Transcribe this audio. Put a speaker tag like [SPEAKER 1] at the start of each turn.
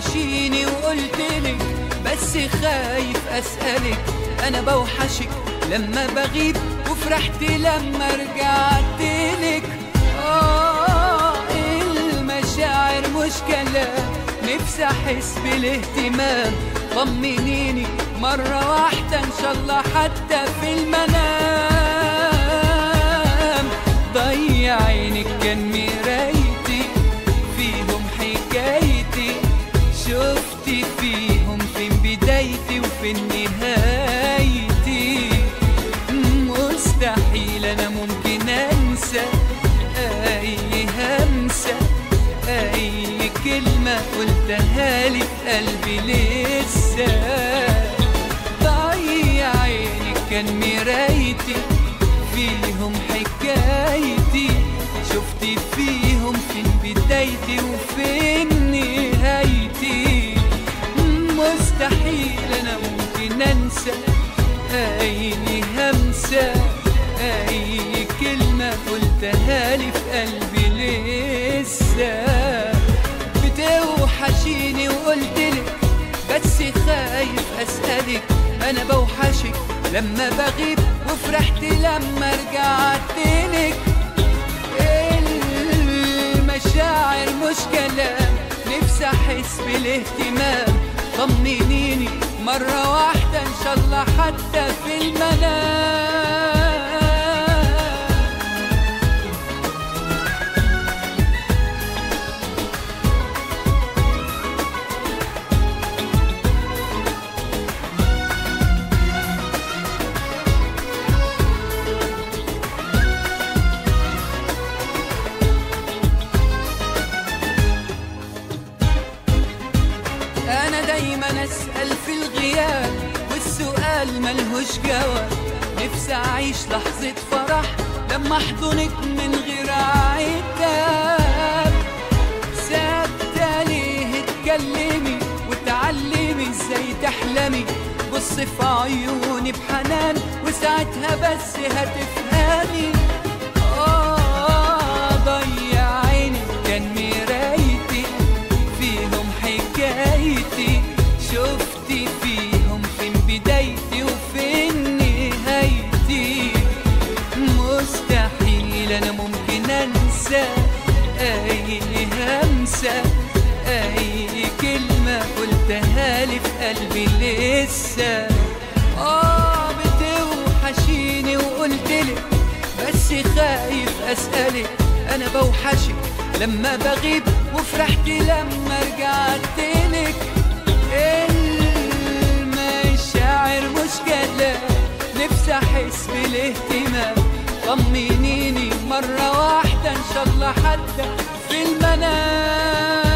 [SPEAKER 1] بتوحشيني وقلتلك بس خايف أسألك. أنا بوحشك لما بغيب وفرحت لما رجعتلك آه المشاعر مش كلام نفسي أحس بالاهتمام. طمنيني مرة واحدة إن شاء الله حتى في المنام. بدايتي وفين نهايتي مستحيل أنا ممكن أنسى أي همسة أي كلمة قلتها لي قلبي لسه. ضيع عينك كان مرايتي فيهم حكايتي. شفتي فيهم فين بدايتي وفين نهايتي. مستحيل أنا ممكن أنسى. أي همسة أي كلمة قلتها لي في قلبي لسه. بتوحشيني وقلتلك بس خايف أسألك. أنا بوحشك لما بغيب وفرحت لما رجعتلك المشاعر مش كلام نفسي احس بالاهتمام. طمنيني مرة واحدة إن شاء الله حتى في المنام. أسأل في الغياب والسؤال ملهوش جواب. نفسي أعيش لحظة فرح لما أحضنك من غير عتاب. ثابتة ليه اتكلمي وتعلمي إزاي تحلمي. بص في عيوني بحنان وساعتها بس هتفهمي. اي همسة أي كلمة قلتها لي في قلبي لسه. آه بتوحشيني وقلتلك بس خايف أسألك. أنا بوحشك لما بغيب وفرحت لما رجعتلك المشاعر مش كلام نفسي أحس بالاهتمام. طمنيني مرة واحدة إن شاء الله حتى في المنام.